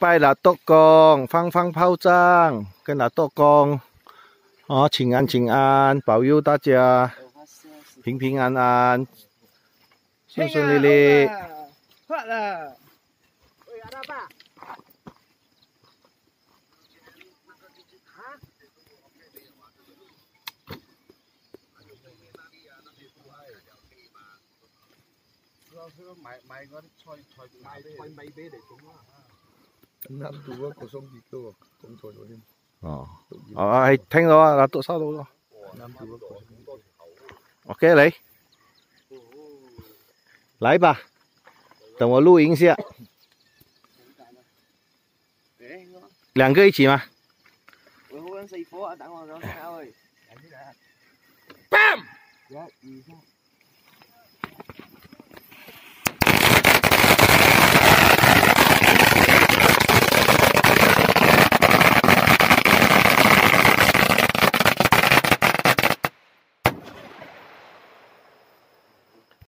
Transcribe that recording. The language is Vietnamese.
bài là tốt con phăng phăng phao trang cái là tốt con ó chính an chính an bảo yêu ta chia bình bình an an xuân xuân lì lì. Hãy 俾嚟种啦。啱到嗰个松叶嗰个种菜嗰啲。哦，哦，系听到啊，嗱，都收到咯。啱到嗰个。 OK，嚟，来吧，等我录音下。两个一起吗？我好揾四火啊！等我两下喂。 Bam！一、二、三。